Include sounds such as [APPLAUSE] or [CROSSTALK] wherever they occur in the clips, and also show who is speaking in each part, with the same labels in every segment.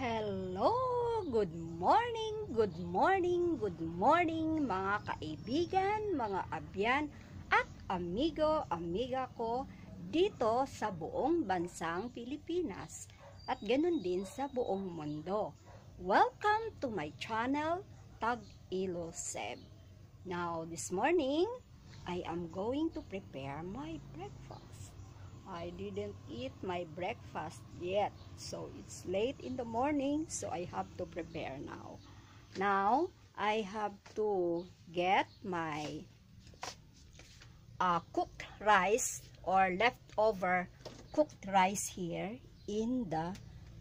Speaker 1: Hello! Good morning, good morning, good morning mga kaibigan, mga abyan at amigo, amiga ko dito sa buong bansang Pilipinas at ganun din sa buong mundo. Welcome to my channel, Tag Ilo Seb. Now, this morning, I am going to prepare my breakfast. I didn't eat my breakfast yet. So it's late in the morning, so I have to prepare now. Now, I have to get my uh, cooked rice or leftover cooked rice here in the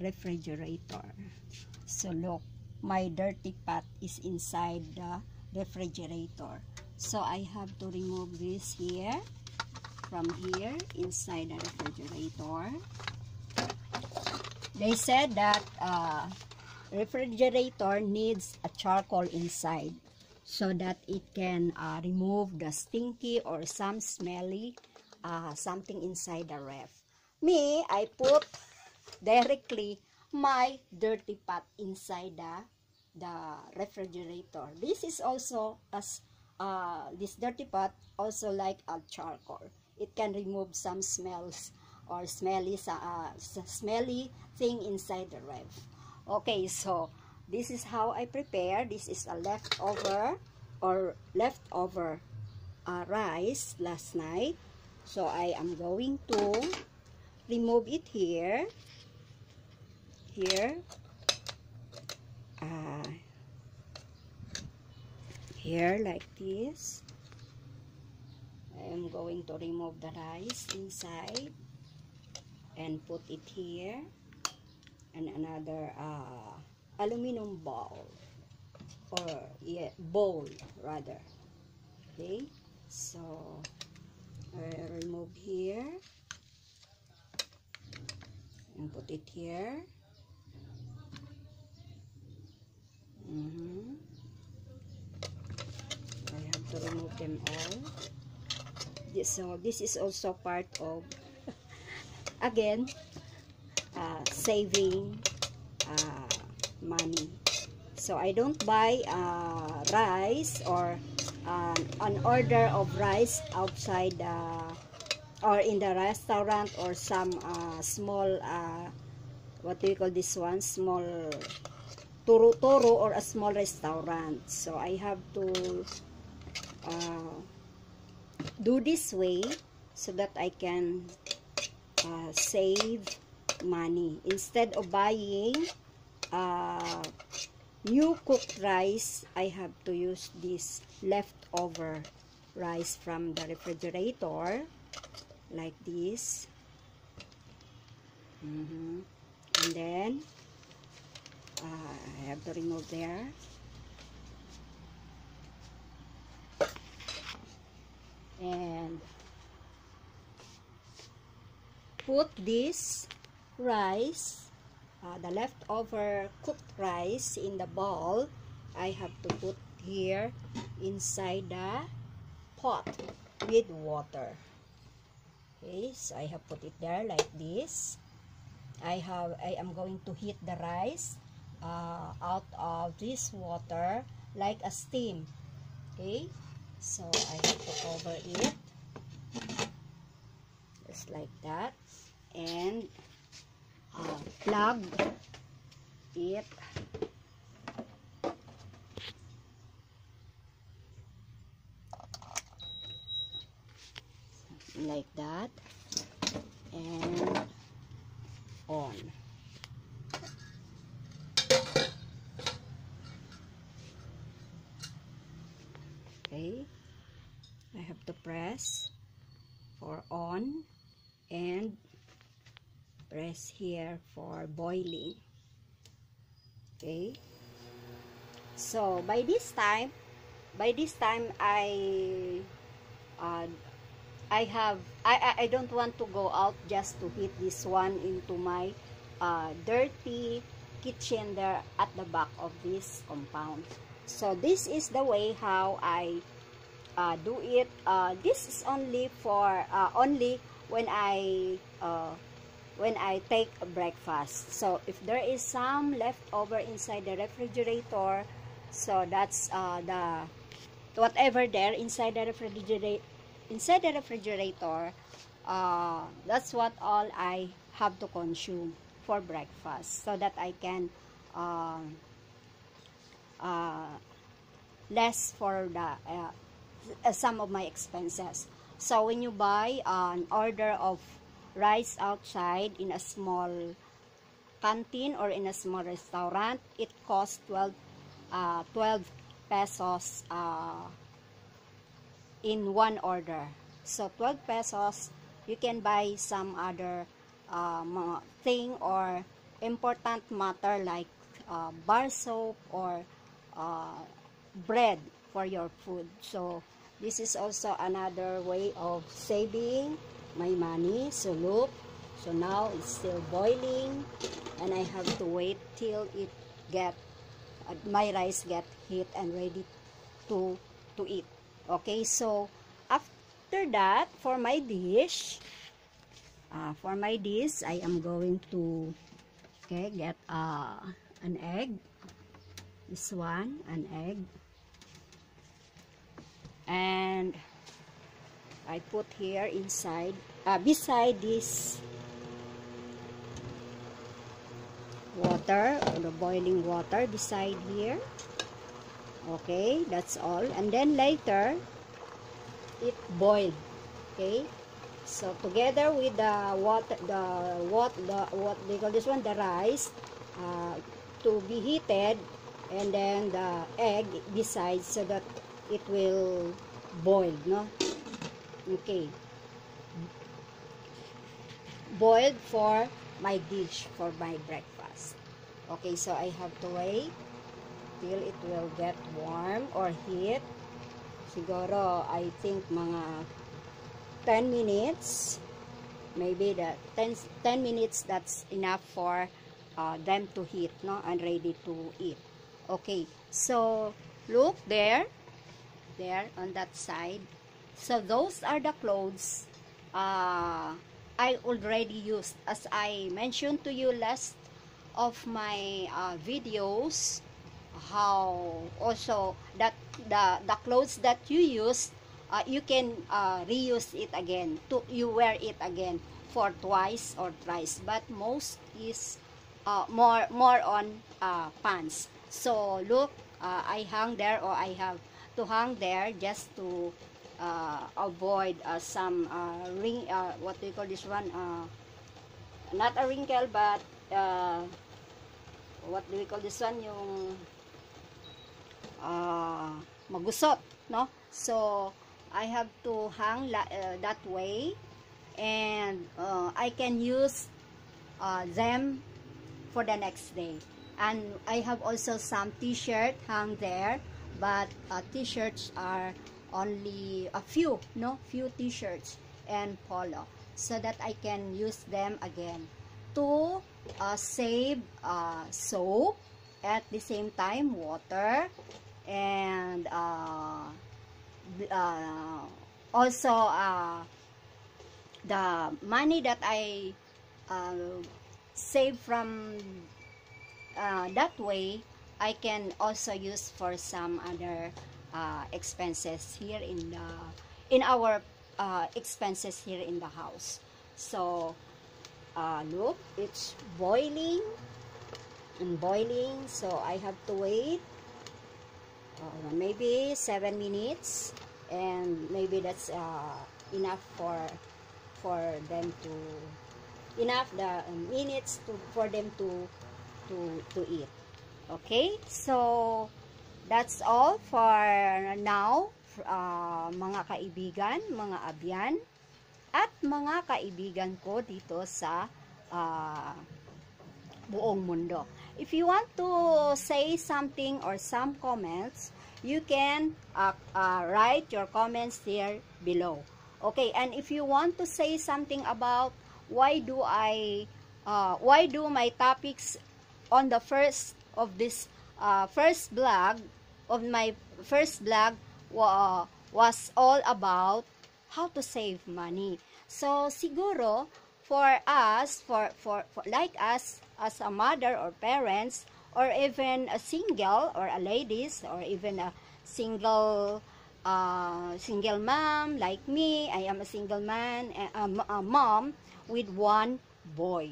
Speaker 1: refrigerator. So look, my dirty pot is inside the refrigerator. So I have to remove this here from here inside the refrigerator. They said that uh, refrigerator needs a charcoal inside so that it can uh, remove the stinky or some smelly uh, something inside the ref. Me, I put directly my dirty pot inside the, the refrigerator. This is also as uh, this dirty pot also like a charcoal it can remove some smells or smelly uh, smelly thing inside the ref. Okay so this is how I prepare. This is a leftover or leftover uh, rice last night. So I am going to remove it here. Here. Uh, here like this I'm going to remove the rice inside and put it here and another uh, aluminum bowl or yeah, bowl rather. Okay so I remove here and put it here. Mm -hmm. I have to remove them all so this is also part of again uh, saving uh, money. So I don't buy uh, rice or um, an order of rice outside or in the restaurant or some uh, small uh, what do you call this one? Small turo turo or a small restaurant. So I have to uh, do this way so that I can uh, save money. Instead of buying uh, new cooked rice I have to use this leftover rice from the refrigerator like this. Mm -hmm. and then uh, I have to remove there and put this rice uh, the leftover cooked rice in the bowl. I have to put here inside the pot with water. Okay so I have put it there like this. I have I am going to heat the rice uh, out of this water like a steam. Okay so I have to cover it just like that. And uh, plug it. Like that. And on. Okay press for on and press here for boiling. Okay. So by this time by this time I uh, I have I, I don't want to go out just to heat this one into my uh, dirty kitchen there at the back of this compound. So this is the way how I uh, do it uh, this is only for uh, only when I uh, when I take a breakfast. So if there is some leftover inside the refrigerator, so that's uh, the whatever there inside the refrigerator inside the refrigerator uh, that's what all I have to consume for breakfast so that I can uh, uh, less for the uh, some of my expenses. So when you buy an order of rice outside in a small canteen or in a small restaurant it costs 12 uh, 12 pesos uh, in one order. So 12 pesos you can buy some other um, thing or important matter like uh, bar soap or uh, bread for your food. So this is also another way of saving my money so look. So now it's still boiling and I have to wait till it get uh, my rice get heat and ready to to eat. Okay so after that for my dish uh, for my dish I am going to okay get uh, an egg. This one an egg and I put here inside uh, beside this water or the boiling water beside here. Okay that's all. And then later it boiled okay? So together with the water the what the what they call this one the rice uh, to be heated and then the egg beside so that it will boil no? Okay. Boiled for my dish for my breakfast. Okay so I have to wait till it will get warm or heat. Siguro I think mga 10 minutes. Maybe the 10, 10 minutes that's enough for uh, them to heat no? And ready to eat. Okay so look there there on that side so those are the clothes uh, I already used. As I mentioned to you last of my uh, videos, how also that the, the clothes that you use, uh, you can uh, reuse it again. To, you wear it again for twice or thrice. But most is uh, more, more on uh, pants. So look, uh, I hang there or I have to hang there just to uh, avoid uh, some uh, ring uh, what do you call this one uh, not a wrinkle but uh, what do we call this one yung uh, magusot no? So I have to hang la, uh, that way and uh, I can use uh, them for the next day. And I have also some t-shirt hang there but uh, t-shirts are only a few, no? Few t-shirts and polo so that I can use them again to uh, save uh, soap at the same time water and uh, uh, also uh, the money that I uh, save from uh, that way I can also use for some other uh, expenses here in the in our uh, expenses here in the house. So uh, look it's boiling and boiling so I have to wait uh, maybe seven minutes and maybe that's uh, enough for for them to enough the minutes to for them to to to eat okay so That's all for now, uh, mga kaibigan, mga abyan, at mga kaibigan ko dito sa uh, buong mundo. If you want to say something or some comments, you can uh, uh, write your comments here below. Okay, and if you want to say something about why do I, uh, why do my topics on the first of this uh, first vlog of my first blog wa was all about how to save money. So, siguro, for us, for, for, for like us, as a mother or parents, or even a single or a ladies, or even a single uh, single mom like me. I am a single man, a, a mom with one boy,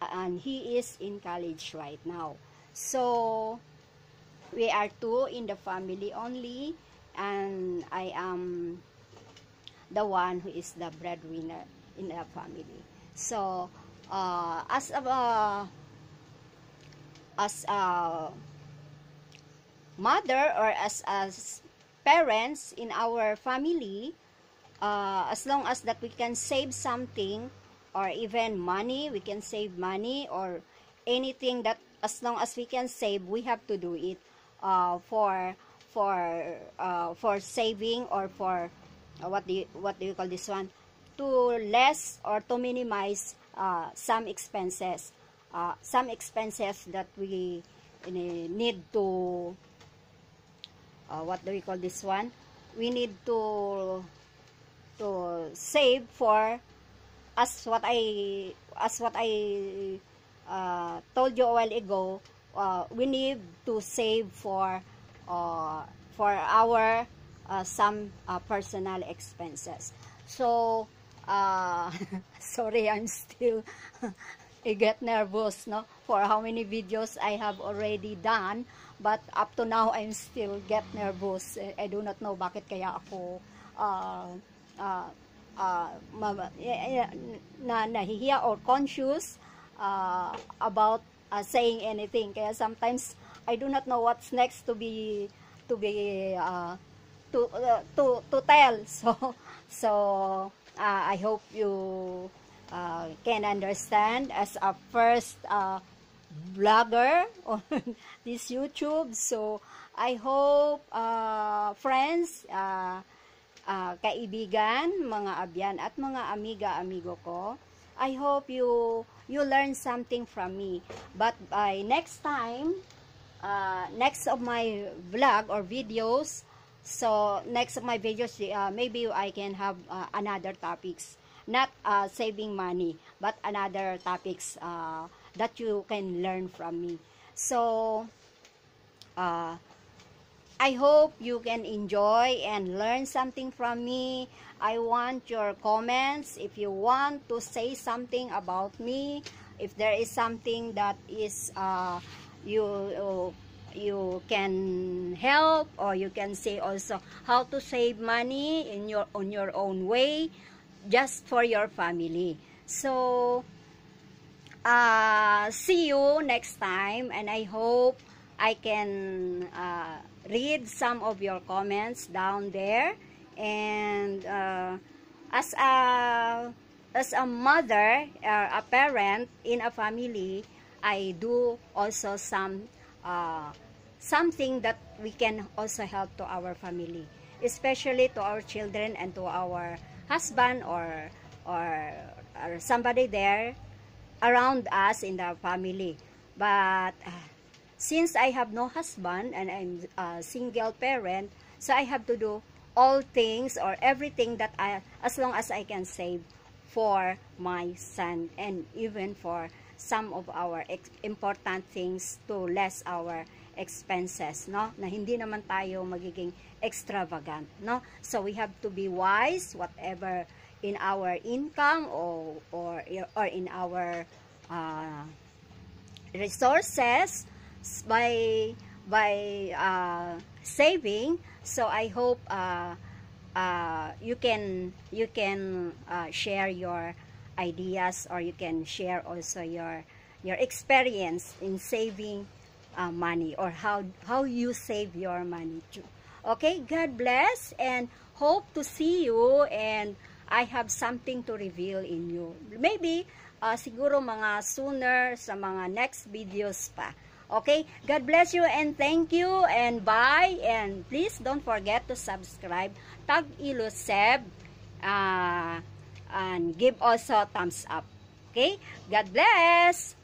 Speaker 1: and he is in college right now. So we are two in the family only, and I am the one who is the breadwinner in the family. So, uh, as a uh, as a mother or as as parents in our family, uh, as long as that we can save something or even money, we can save money or anything that as long as we can save, we have to do it uh, for for uh, for saving or for uh, what do you, what do you call this one? To less or to minimize uh, some expenses uh, some expenses that we need to uh, what do we call this one? We need to to save for as what I as what I uh, told you a while ago uh, we need to save for uh, for our uh, some uh, personal expenses. So, uh, [LAUGHS] sorry, I'm still, [LAUGHS] I get nervous, no, for how many videos I have already done. But up to now, I'm still get nervous. I do not know bakit kaya ako uh, uh, uh, na nahihiya or conscious uh, about uh, saying anything. Kaya sometimes I do not know what's next to be to be uh, to uh, to to tell. [LAUGHS] So so uh, I hope you uh, can understand as a first uh, blogger [LAUGHS] on this YouTube. So I hope uh, friends, uh, uh, kaibigan, mga abyan at mga amiga-amigo ko, I hope you you learn something from me. But by next time, uh, next of my vlog or videos so next of my videos uh, maybe I can have uh, another topics not uh, saving money but another topics uh, that you can learn from me so uh, I hope you can enjoy and learn something from me. I want your comments. If you want to say something about me, if there is something that is uh, you you can help or you can say also how to save money in your on your own way just for your family so uh, see you next time and I hope I can uh, read some of your comments down there and uh, as a as a mother uh, a parent in a family I do also some uh, something that we can also help to our family, especially to our children and to our husband or or, or somebody there around us in the family. But uh, since I have no husband and I'm a single parent, so I have to do all things or everything that I, as long as I can save for my son and even for some of our important things to less our expenses, no? Na hindi naman tayo magiging extravagant, no? So we have to be wise whatever in our income or or or in our uh, resources by by uh, saving. So I hope uh, uh, you can you can uh, share your ideas or you can share also your your experience in saving uh, money or how how you save your money too. Okay, God bless and hope to see you and I have something to reveal in you. Maybe uh, siguro mga sooner sa mga next videos pa. Okay, God bless you and thank you and bye and please don't forget to subscribe Tag Iluseb. Uh, and give also thumbs up. Okay? God bless!